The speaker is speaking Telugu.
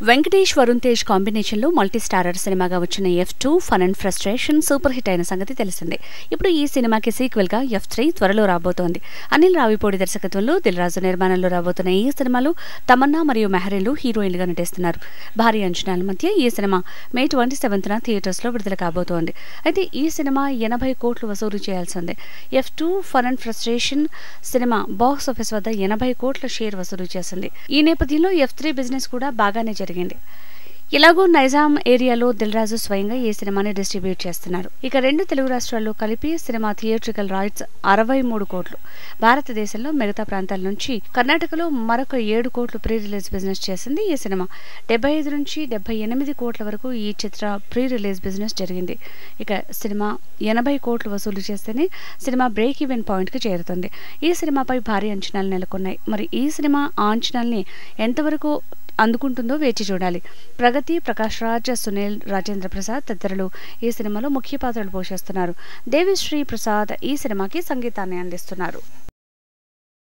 వెంకటేష్ వరుణ్ తేజ్ కాంబినేషన్లో మల్టీ స్టారర్ సినిమాగా వచ్చిన F two fun and frustration super hit అయిన సంగతి తెలిసిందే. ఇప్పుడు ఈ సినిమాకి సీక్వెల్గా ఎఫ్ త్రీ త్వరలో రాబోతోంది. అనిల్ రావిపూడి దర్శకత్వంలో దిల్రాజు నిర్మాణంలో రాబోతున్న ఈ సినిమాలో తమన్నా మరియు మెహరీన్లు హీరోయిన్లుగా నటిస్తున్నారు. భారీ అంచనాల మధ్య ఈ సినిమా మే ట్వంటీ సెవెంత్న థియేటర్స్లో విడుదల కాబోతోంది. అయితే ఈ సినిమా ఎనభై కోట్లు వసూలు చేయాల్సిందే. F two fun and frustration cinema box office వద్ద ఎనభై కోట్ల షేర్ వసూలు చేసింది. ఈ నేపథ్యంలో ఎఫ్ త్రీ బిజినెస్ కూడా బాగానే జరిగింది. ఇలాగూ నైజాం ఏరియాలో దిల్రాజు స్వయంగా ఈ సినిమాని డిస్ట్రిబ్యూట్ చేస్తున్నారు. ఇక రెండు తెలుగు రాష్ట్రాల్లో కలిపి సినిమా థియేట్రికల్ రైట్స్ అరవై మూడు కోట్లు. భారతదేశంలో మిగతా ప్రాంతాల నుంచి కర్ణాటకలో మరొక ఏడు కోట్లు ప్రీ రిలీజ్ బిజినెస్ చేసింది ఈ సినిమా. డెబ్బై ఐదు నుంచి డెబ్బై ఎనిమిది కోట్ల వరకు ఈ చిత్ర ప్రీ రిలీజ్ బిజినెస్ జరిగింది. ఇక సినిమా ఎనభై కోట్లు వసూలు చేస్తేనే సినిమా బ్రేక్ ఈవెన్ పాయింట్కి చేరుతుంది. ఈ సినిమాపై భారీ అంచనాలు నెలకొన్నాయి. మరి ఈ సినిమా ఆ అంచనాల్ని ఎంతవరకు అందుకుంటుందో వేచి చూడాలి. ప్రగతి ప్రకాష్ రాజ్ సునీల్ రాజేంద్ర ప్రసాద్ తదితరులు ఈ సినిమాలో ముఖ్య పాత్రలు పోషిస్తున్నారు. దేవిశ్రీ ప్రసాద్ ఈ సినిమాకి సంగీతాన్ని అందిస్తున్నారు.